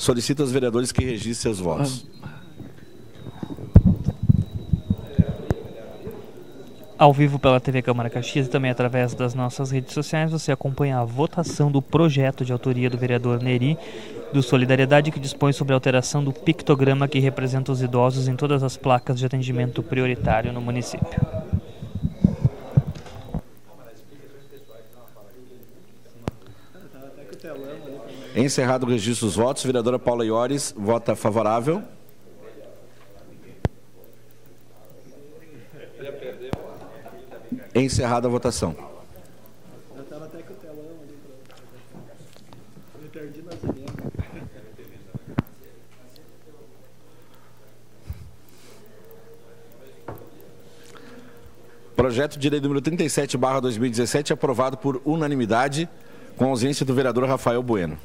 Solicito aos vereadores que registrem seus votos. Ao vivo pela TV Câmara Caxias e também através das nossas redes sociais, você acompanha a votação do projeto de autoria do vereador Neri do Solidariedade que dispõe sobre a alteração do pictograma que representa os idosos em todas as placas de atendimento prioritário no município. Encerrado o registro dos votos, vereadora Paula Iores vota favorável. Encerrada a votação. Projeto de lei número 37, barra 2017, aprovado por unanimidade, com ausência do vereador Rafael Bueno.